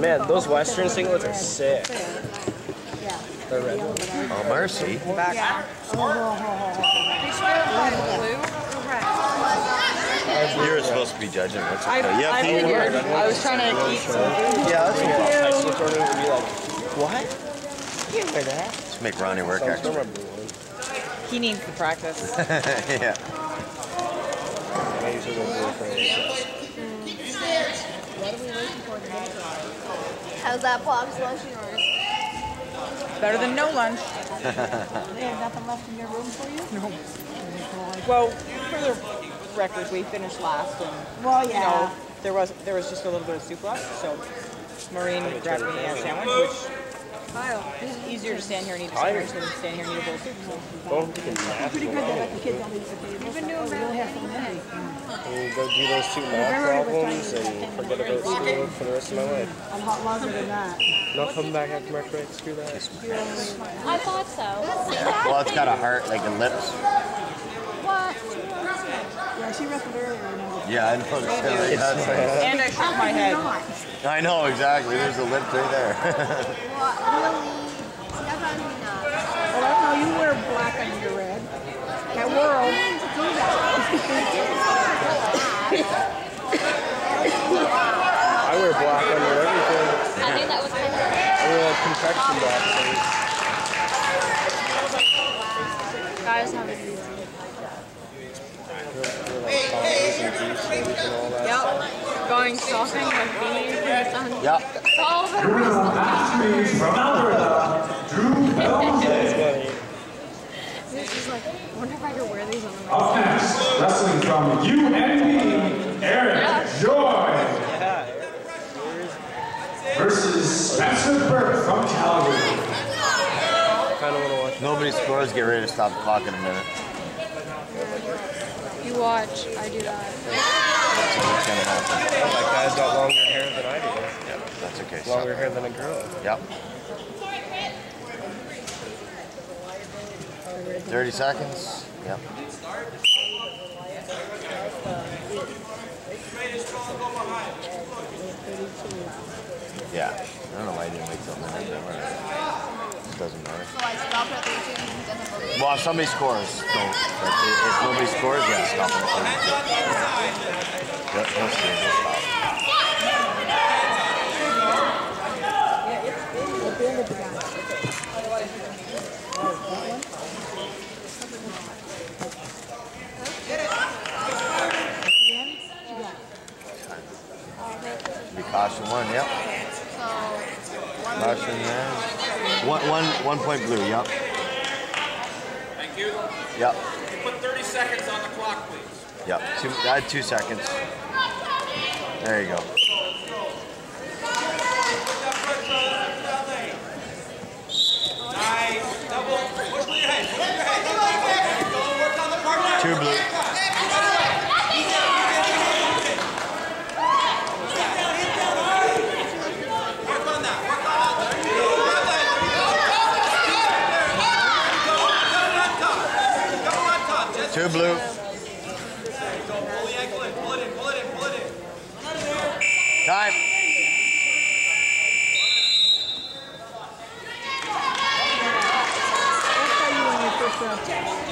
Man, those Western singlets are sick. They're red. Oh, mercy. You were supposed to be judging. That's okay. I, yeah, I figured. I was trying to eat some. Yeah, that's okay. High school tournament would be like, what? You can't wear that. Let's make Ronnie work So extra. still my blue one. He needs to practice. yeah. I usually go blue for. How's that box lunch yours? Better than no lunch. They have nothing left in your room for you? No. Well, for the record, we finished last, and Well, you know, there was there was just a little bit of soup left. So Maureen grabbed me a sandwich, which is easier to stand here and eat a sandwich than to stand here and eat a bowl of soup. So. Both can math Pretty good they let the kids all eat the table. You've been doing We only have so many. and go do those two math problems and forget about school for the rest of my life. A lot longer than that. Not coming back after my break, screw that. I thought so. Well, it's got a heart, like the lips. What? Yeah, she wrestled earlier, I know. Yeah, I know. It's. And I shook my head. I know, exactly. There's a lip right there. What? Really? Definitely not. Well, that's how you wear black under your red. That world. I wear black under everything. I think that was kind of. I wear like confection boxes. Guys have it easy. Wear like bombers and beef and all that. Yep. Going shopping with beans and sun. yep. All of it. Athletes from Alberta, Drew Belze. This is like, I wonder if I could wear these on the Up next, wrestling from UNB, Eric Joy versus Spencer Burke from Calgary. Kind of want to watch. Nobody scores. Get ready to stop the clock in a minute. You watch, I do that. That's what's gonna happen. That guy's got longer hair than I do. Yep, that's okay. Longer Stop. hair than a girl. Yep. 30 seconds. Yep. Yeah. I don't know why I didn't wait till minute. but whatever. It doesn't matter. So I stop at 32 and he doesn't believe Well, if somebody scores, don't. But if nobody scores, yeah, stop them. Yep, he'll see. He'll stop. Caution one, yep. Caution there. One, one, one point blue, yep. You. Yep. Put 30 seconds on the clock, please. Yep. Two, add two seconds. There you go. Nice. Double. Push your head. Push your head. Don't work on the partner. Two blue. Work on that. Work on that. There you go. Double on top. Just Two blue. pull the ankle in. Pull it in. Pull it in. Pull it in. Time. That's how you when you first wrestled.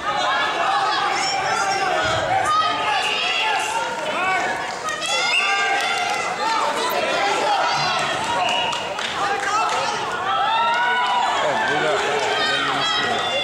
Oh, blue got that. I didn't even see it.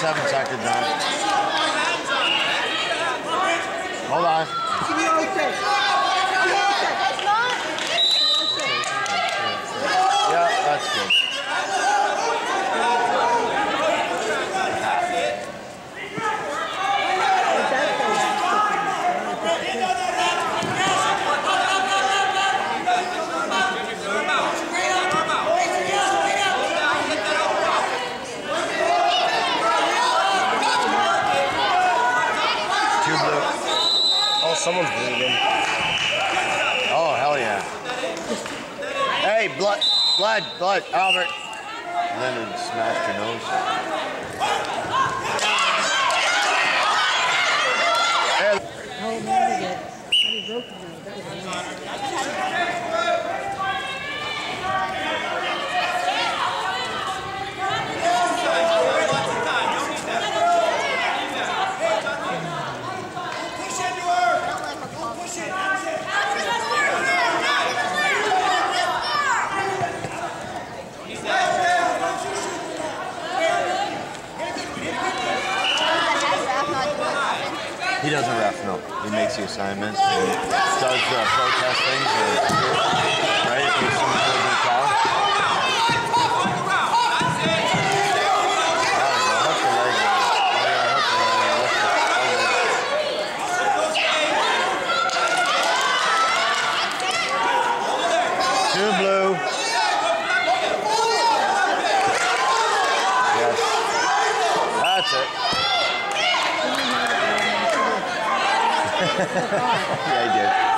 Second, John. Hold on. Yeah, that's good. Two blue. Oh, someone's bleeding. Oh, hell yeah. Hey, blood, blood, blood, Albert. And then smashed your nose. Oh, the nose. That was amazing. Push into her. Push it. That's it. He doesn't ref, no. He makes the assignments. And he does uh, protest things. uh, right? If the the the. Two blue. Yes. That's it. yeah, he did.